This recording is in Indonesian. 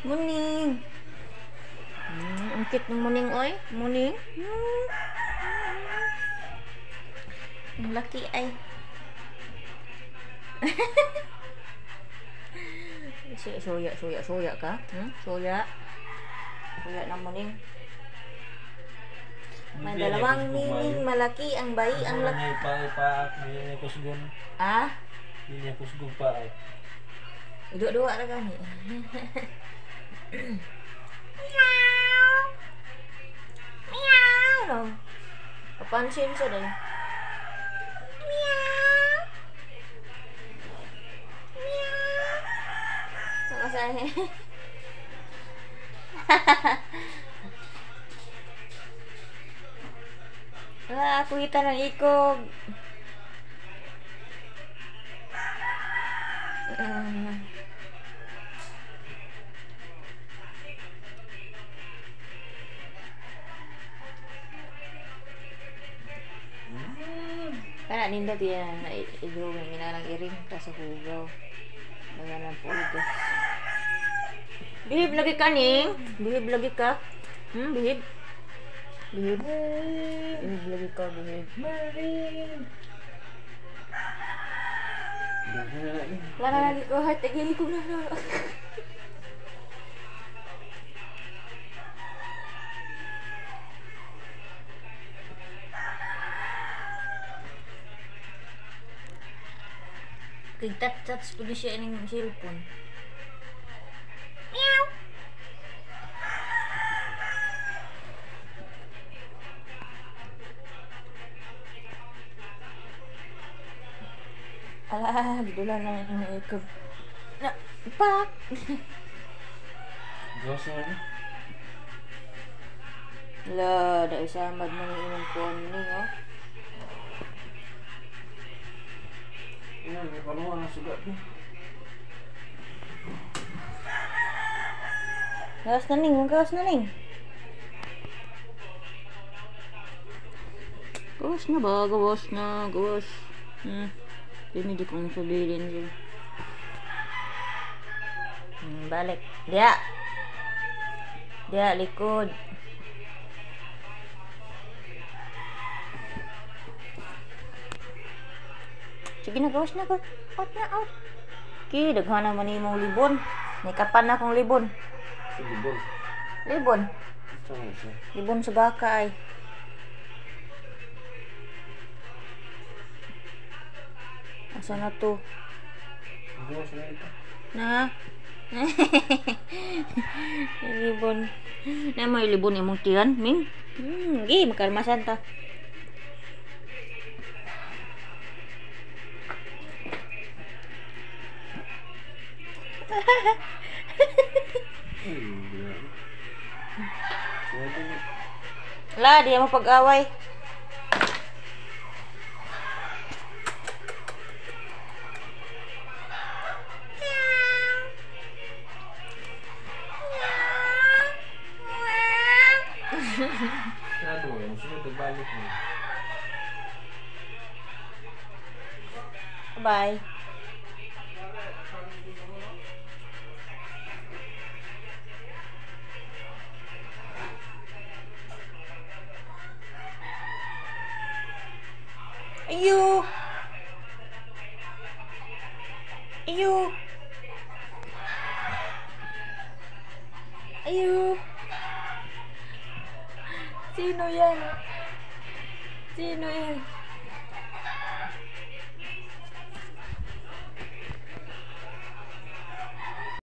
Muning. Hmm, cute ng muning, oy. Muning. Hmm. Ang laki ay. Si soya, soya, soya ka? Hmm? Soya. Soya ng muning. May dalawang nining malaki ang bayi ang laki. Ini pa pa niya kusgon. Ah, niya kusgon pa ay. dua-dua ra gani. Meow. Meow. Papansin siya dahil. Meow. Meow. Nakasahe. Ah, kuhita ng ikog. Ah. Kana ninda tiya na ido ng inarang iring ka sa hugaw. Ng pugas. Bihib lagi ka ning? Bihib lagi ka? Hmm, bihib? Bihib? Bihib lagi ka, bihib. Wala na lagi ko, heart, agili ko na Kay touch-touch po siya ng cellphone. Meow! Ala, gidula na yung ikog. Na, pak! Diyos na ni. La, da isamad mo yung imong kuwan panuwa na sugat ni. Gawas na ning, gawas na ning. Gawas na ba? Gawas na, gawas. Hmm. Hindi di kong sabihin siya. Hmm, balik. Dia. Dia, likod. Sige na, gawas na, gawas. Out na, out. Ki, daghan naman ni mong libon. May kapan na akong libon. Libon. Siya. Libon sa baka ay. Asa na to? Na libon. Na may libon imong tiyan, Ming? Hmm, gi, makalmasan ta. Wala, di mo pag-away. Bye. Ayo. Ayo. Ayo. Sino yan? Sino yan?